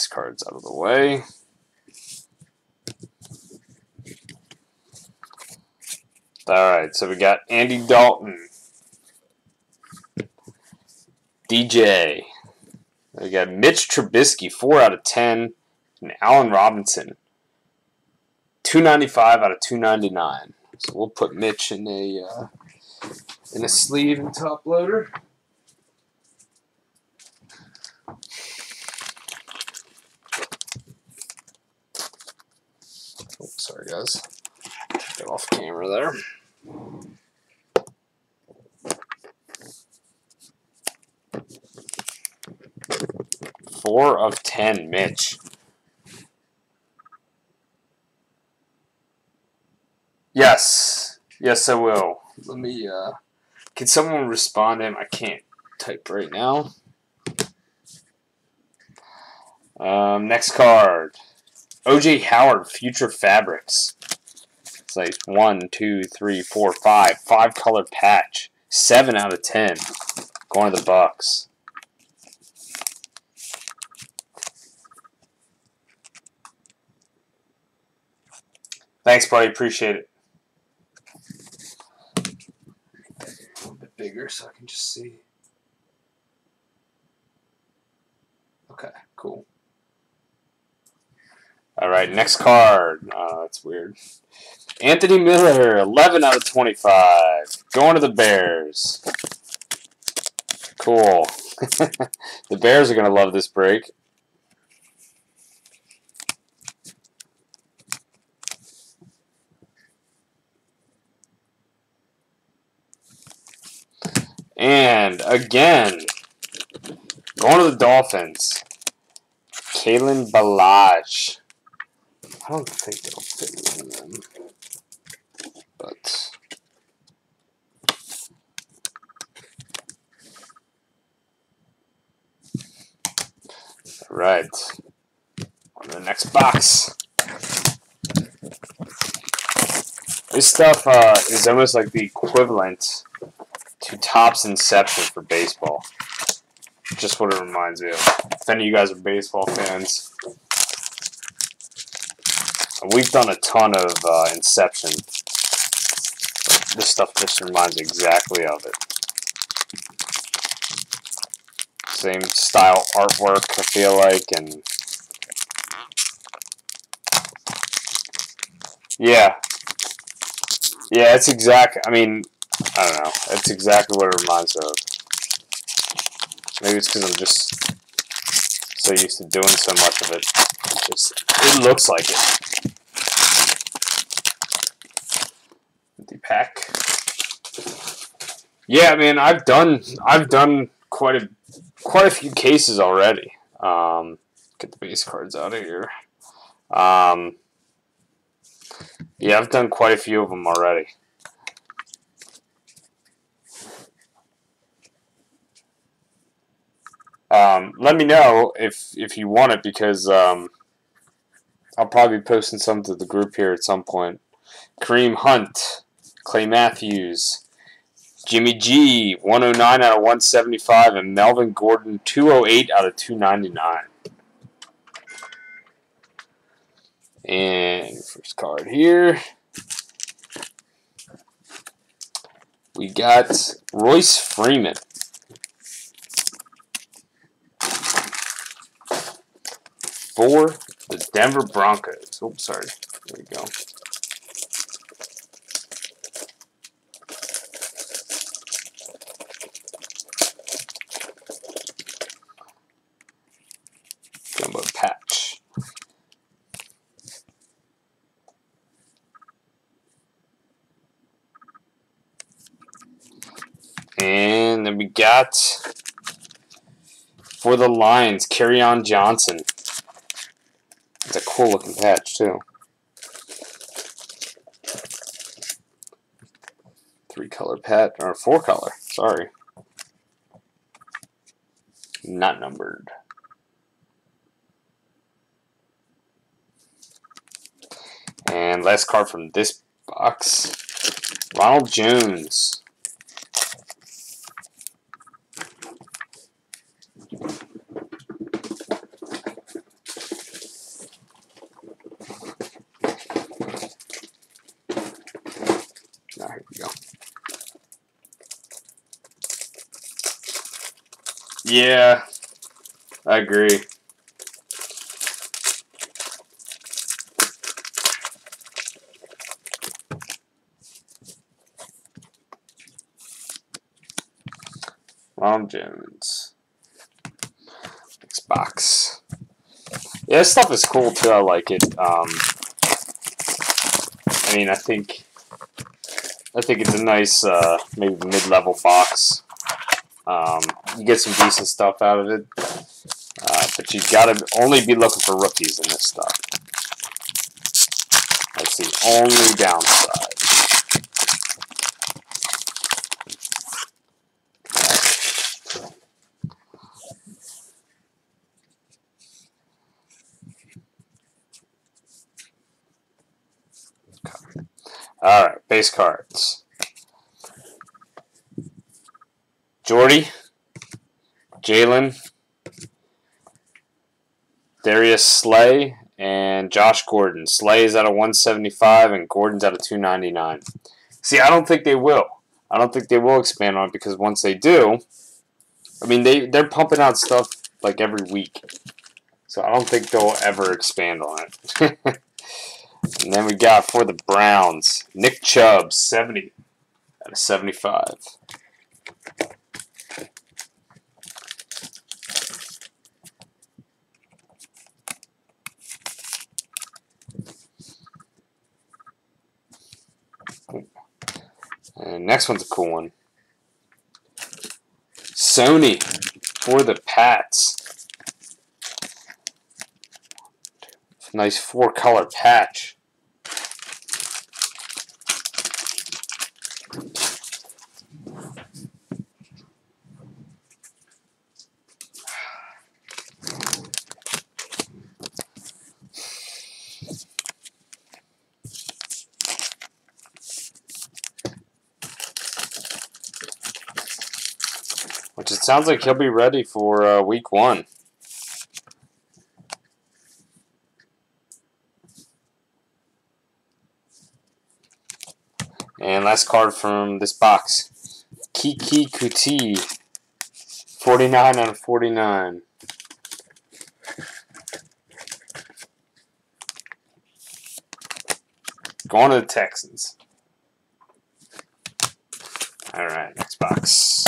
base cards out of the way. All right, so we got Andy Dalton, DJ. We got Mitch Trubisky, four out of ten, and Allen Robinson, two ninety five out of two ninety nine. So we'll put Mitch in a uh, in a sleeve and top loader. Sorry guys. Get off camera there. Four of ten, Mitch. Yes. Yes, I will. Let me, uh, can someone respond him? I can't type right now. Um, next card. OJ Howard, Future Fabrics. It's like one, two, three, four, five. Five color patch. Seven out of ten. Going to the Bucks. Thanks, buddy. Appreciate it. A little bit bigger so I can just see. Okay, cool. All right, next card. Oh, that's weird. Anthony Miller, 11 out of 25. Going to the Bears. Cool. the Bears are going to love this break. And again, going to the Dolphins. Kalen Ballage. I don't think it'll fit in them. But right. On to the next box. This stuff uh, is almost like the equivalent to Topps Inception for baseball. Just what it reminds me of. If any of you guys are baseball fans, we've done a ton of uh, Inception. This stuff just reminds exactly of it. Same style artwork, I feel like, and yeah, yeah, it's exact. I mean, I don't know. It's exactly what it reminds of. Maybe it's because I'm just so used to doing so much of it. It just it looks like it. Pack. Yeah, man, I've done I've done quite a quite a few cases already. Um, get the base cards out of here. Um, yeah, I've done quite a few of them already. Um, let me know if if you want it because um, I'll probably be posting some to the group here at some point. Kareem Hunt, Clay Matthews, Jimmy G, 109 out of 175, and Melvin Gordon, 208 out of 299. And first card here. We got Royce Freeman. For the Denver Broncos. Oops, sorry. There we go. Jumbo patch. And got for the Lions, Kerryon Johnson. It's a cool looking patch too. Three color patch or four color, sorry. Not numbered. And last card from this box, Ronald Jones. Yeah, I agree. Ronald Jones. Xbox. Yeah, this stuff is cool too. I like it. Um, I mean, I think I think it's a nice, uh, maybe mid-level box. Um, you get some decent stuff out of it, uh, but you gotta only be looking for rookies in this stuff. That's the only downside. All right, base cards. Jordy, Jalen, Darius Slay, and Josh Gordon. Slay is at a 175 and Gordon's at a 299. See, I don't think they will. I don't think they will expand on it because once they do, I mean they they're pumping out stuff like every week. So I don't think they'll ever expand on it. And then we got for the Browns, Nick Chubb, 70 out of 75. And next one's a cool one. Sony for the Pats. Nice four color patch. Sounds like he'll be ready for uh, week one. And last card from this box. Keke Coutee. 49 out of 49. Going to the Texans. Alright, next box.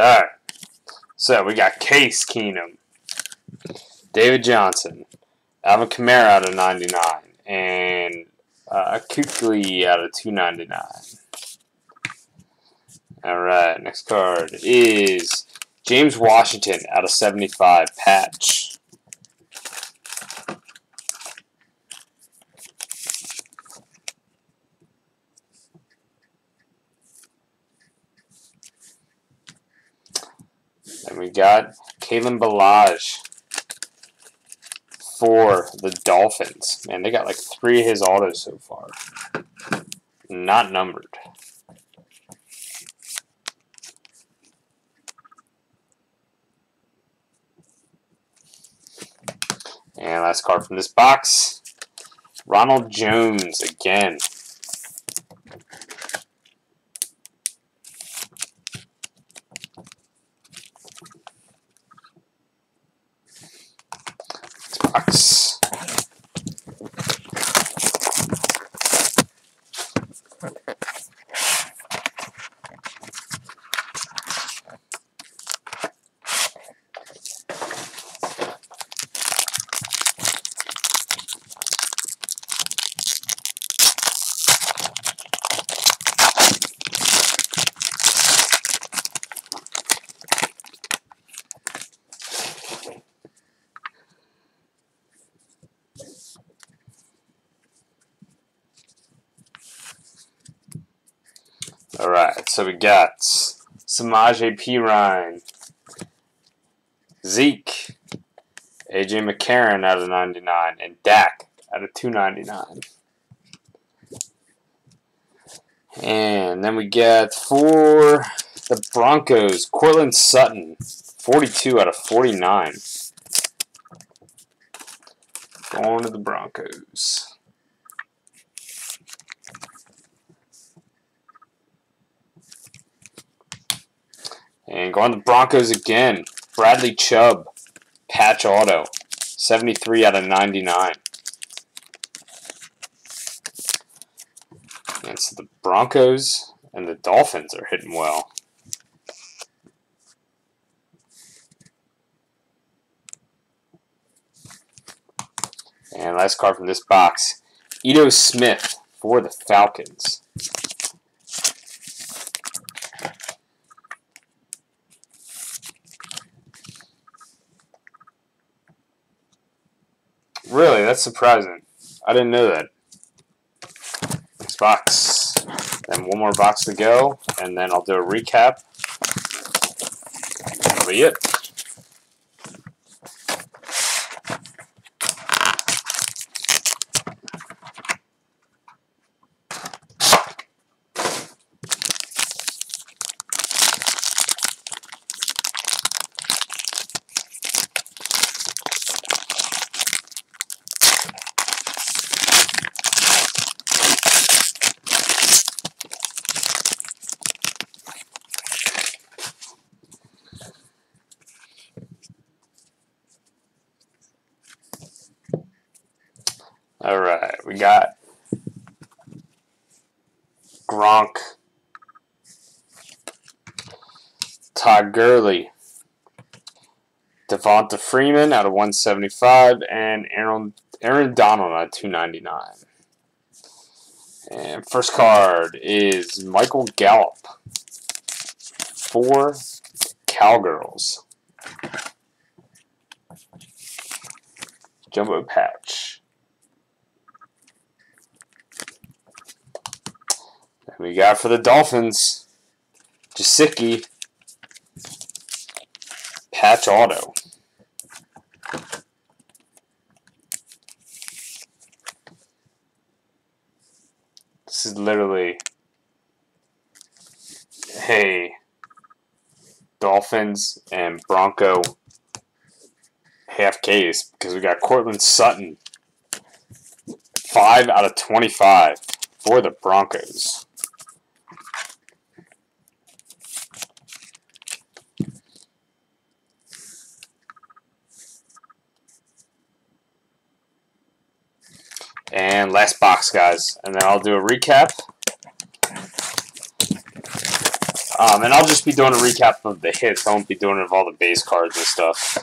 Alright. So we got Case Keenum, David Johnson, Alvin Kamara out of 99, and uh, Kuechly out of 299. Alright, next card is James Washington out of 75 patch. And we got Kalen Ballage for the Dolphins. Man, they got like three of his autos so far. Not numbered. And last card from this box. Ronald Jones again. So we got Samaje Perine, Zeke, AJ McCarron out of 99, and Dak out of 299. And then we get for the Broncos, Courtland Sutton, 42 out of 49. Going to the Broncos. And going to the Broncos again, Bradley Chubb, patch auto, 73 out of 99. And so the Broncos and the Dolphins are hitting well. And last card from this box, Ito Smith for the Falcons. Really, that's surprising. I didn't know that. Next box. Then one more box to go, and then I'll do a recap. That'll be it. All right, we got Gronk, Todd Gurley, Devonta Freeman out of 175, and Aaron Aaron Donald at 299. And first card is Michael Gallup for Cowgirls. Jumbo patch. We got for the Dolphins, Gesicki, patch auto. This is literally, hey, Dolphins and Bronco half case because we got Courtland Sutton, 5 out of 25 for the Broncos. And last box, guys. And then I'll do a recap. Um, and I'll just be doing a recap of the hits. I won't be doing it of all the base cards and stuff.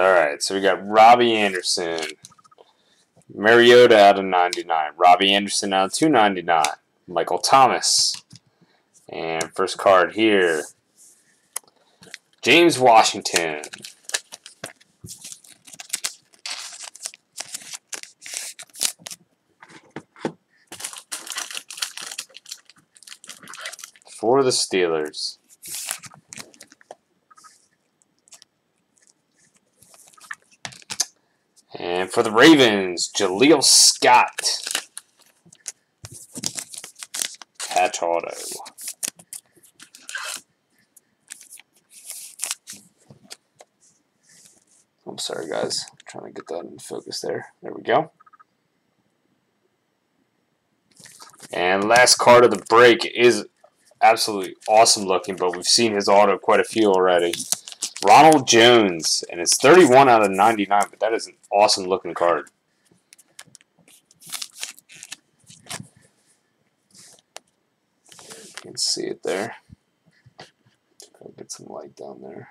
All right, so we got Robbie Anderson, Mariota out of 99, Robbie Anderson out of 299, Michael Thomas, and first card here, James Washington. For the Steelers. For the Ravens, Jaleel Scott. Patch auto. I'm sorry, guys. I'm trying to get that in focus there. There we go. And last card of the break is absolutely awesome looking, but we've seen his auto quite a few already. Ronald Jones, and it's 31 out of 99, but that is an awesome looking card. You can see it there. I'll get some light down there.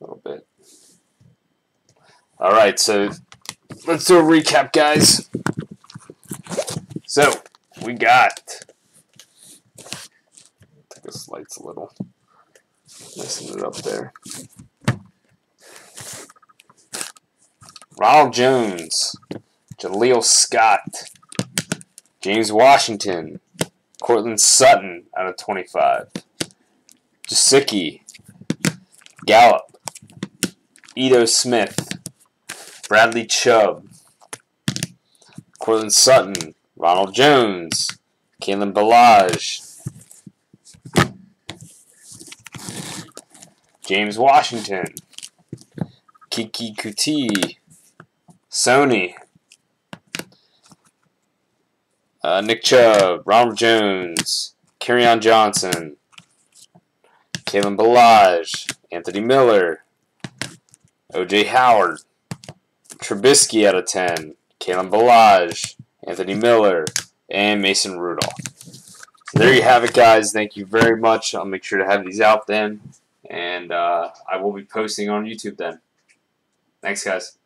A little bit. Alright, so let's do a recap, guys. So, we got. Take this lights a little. Messing it up there. Ronald Jones, Jaleel Scott, James Washington, Courtland Sutton out of 25, Gesicki, Gallup, Ito Smith, Bradley Chubb, Courtland Sutton, Ronald Jones, Kalen Ballage, James Washington, Keke Coutee, Sony, uh, Nick Chubb, Ronald Jones, on Johnson, Kalen Ballage, Anthony Miller, OJ Howard, Trubisky out of 10, Kalen Ballage, Anthony Miller, and Mason Rudolph. So there you have it, guys. Thank you very much. I'll make sure to have these out then, and uh, I will be posting on YouTube then. Thanks, guys.